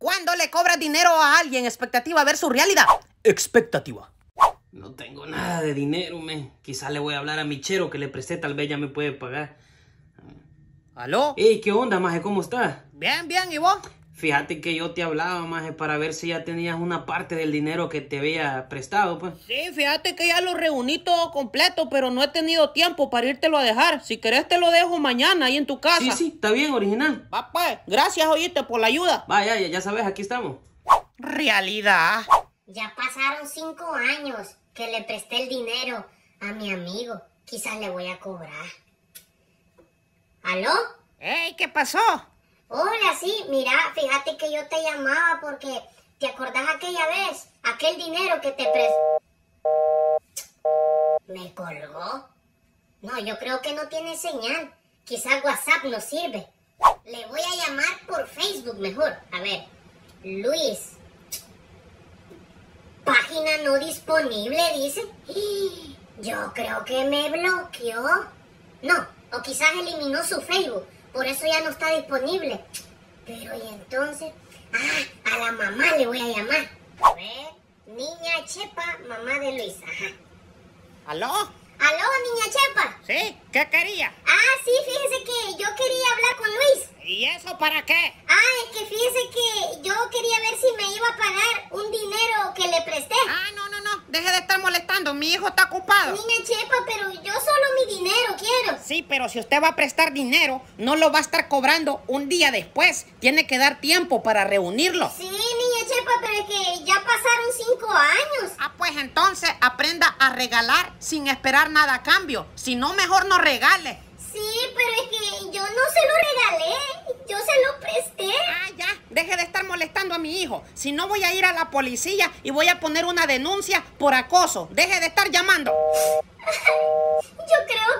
¿Cuándo le cobras dinero a alguien? Expectativa versus realidad. Expectativa. No tengo nada de dinero, me. Quizá le voy a hablar a mi chero que le presté, tal vez ya me puede pagar. ¿Aló? Ey, ¿qué onda, maje? ¿Cómo estás? Bien, bien, ¿y vos? Fíjate que yo te hablaba, maje, para ver si ya tenías una parte del dinero que te había prestado, pues. Sí, fíjate que ya lo reuní todo completo, pero no he tenido tiempo para írtelo a dejar. Si querés te lo dejo mañana ahí en tu casa. Sí, sí, está bien, original. Va pues, gracias, oíste, por la ayuda. Vaya, ya, ya sabes, aquí estamos. Realidad. Ya pasaron cinco años que le presté el dinero a mi amigo. Quizás le voy a cobrar. ¿Aló? Ey, ¿qué pasó? Hola, sí, mira, fíjate que yo te llamaba porque ¿te acordás aquella vez? Aquel dinero que te presté. ¿Me colgó? No, yo creo que no tiene señal. Quizás WhatsApp no sirve. Le voy a llamar por Facebook mejor. A ver, Luis. Página no disponible, dice. Yo creo que me bloqueó. No, o quizás eliminó su Facebook. Por eso ya no está disponible. Pero y entonces... Ah, a la mamá le voy a llamar. A ver, niña Chepa, mamá de Luis. Ajá. ¿Aló? ¿Aló, niña Chepa? ¿Sí? ¿Qué quería? Ah, sí, fíjese que yo quería hablar con Luis. ¿Y eso para qué? Ah, es que fíjese que yo quería ver si me iba a pagar un dinero que le presté. Ah, no, no, no. Deje de estar molestando. Mi hijo está ocupado. Niña Chepa, pero yo solo mi dinero quiero. Sí, pero si usted va a prestar dinero, no lo va a estar cobrando un día después. Tiene que dar tiempo para reunirlo. Sí, niña Chepa, pero es que ya pasaron cinco años. Ah, pues entonces aprenda a regalar sin esperar nada a cambio. Si no, mejor no regale. Sí, pero es que yo no se lo regalé. Yo se lo presté. Ah, ya. Deje de estar molestando a mi hijo. Si no, voy a ir a la policía y voy a poner una denuncia por acoso. Deje de estar llamando. Yo creo